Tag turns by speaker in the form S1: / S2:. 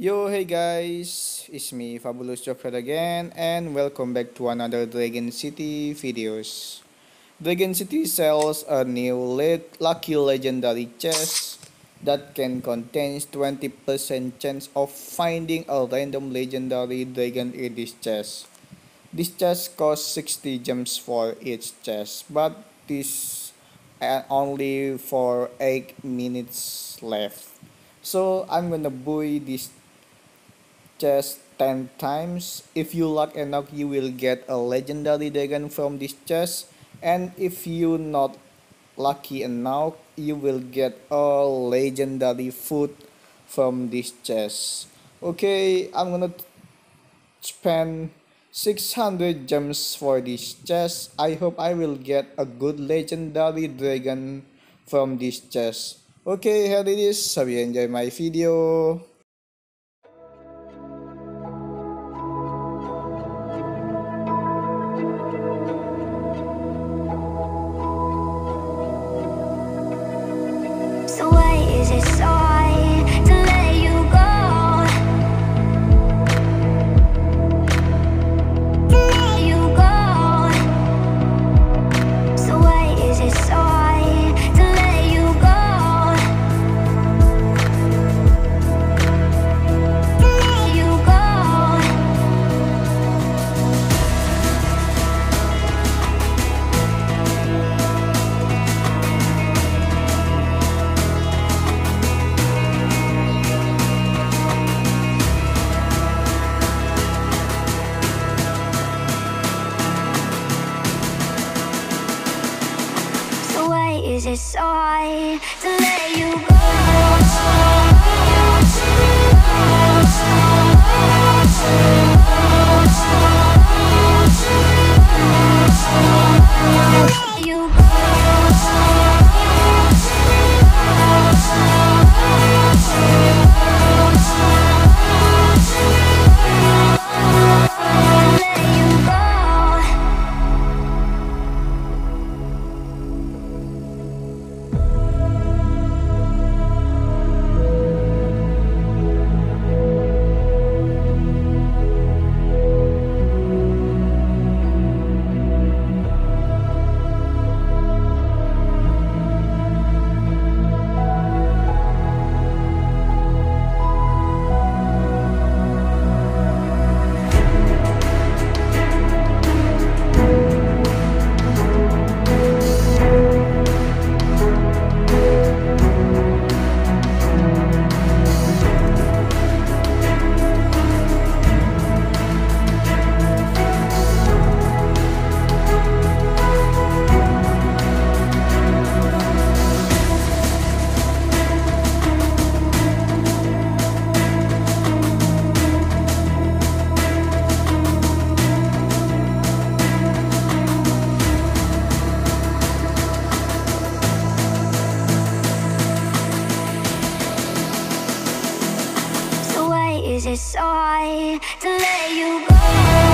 S1: Yo, hey guys, it's me Fabulous Joker again, and welcome back to another Dragon City videos. Dragon City sells a new lucky legendary chest that can contain 20% chance of finding a random legendary dragon in this chest. This chest costs 60 gems for each chest, but this uh, only for 8 minutes left. So I'm gonna buy this chest 10 times. If you luck enough, you will get a legendary dragon from this chest. And if you not lucky enough, you will get a legendary food from this chest. Okay, I'm gonna spend 600 gems for this chest. I hope I will get a good legendary dragon from this chest. Okay, here it is. Hope you enjoy my video.
S2: So hard to let you go? So hard to let you go?